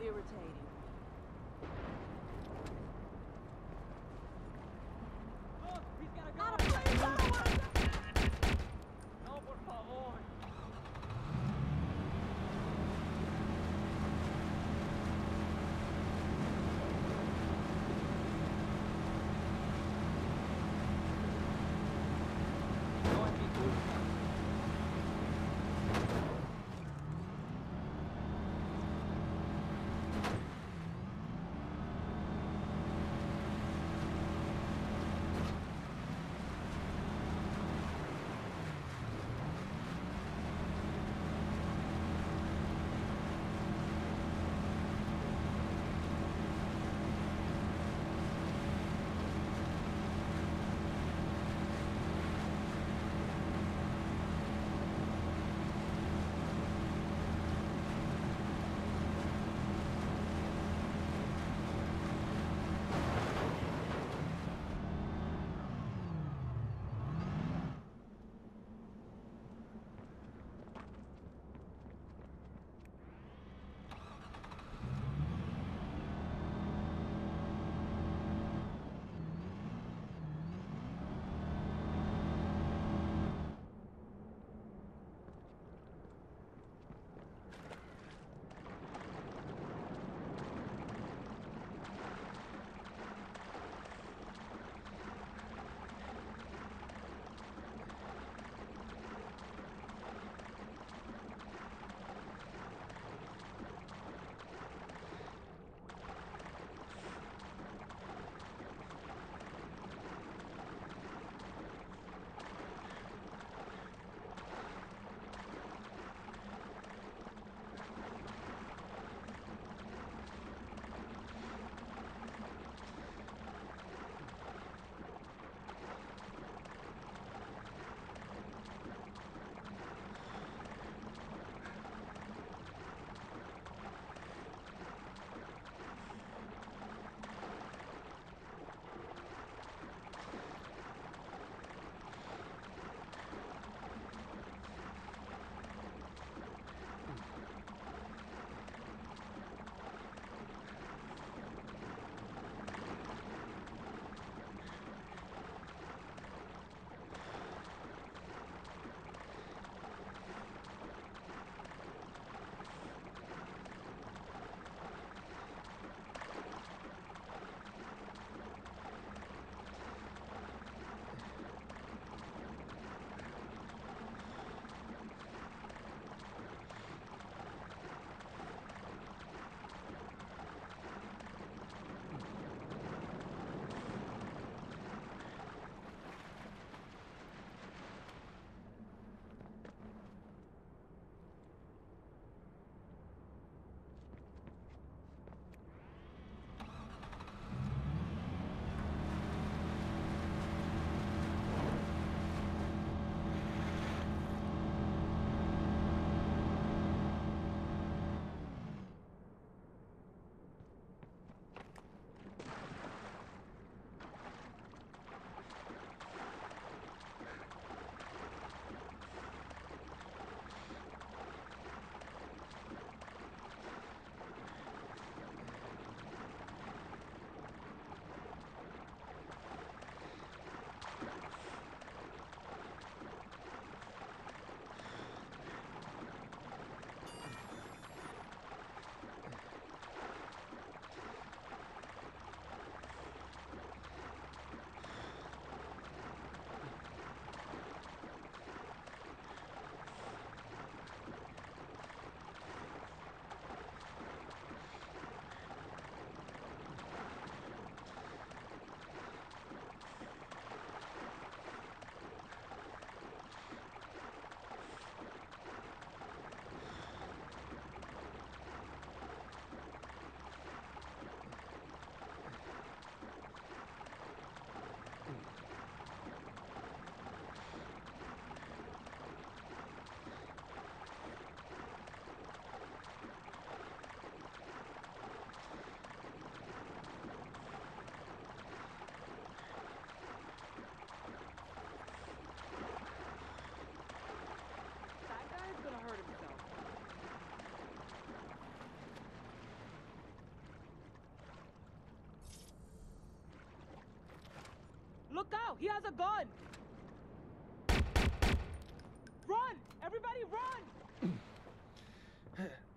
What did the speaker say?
irritating. He has a gun! Run! Everybody run!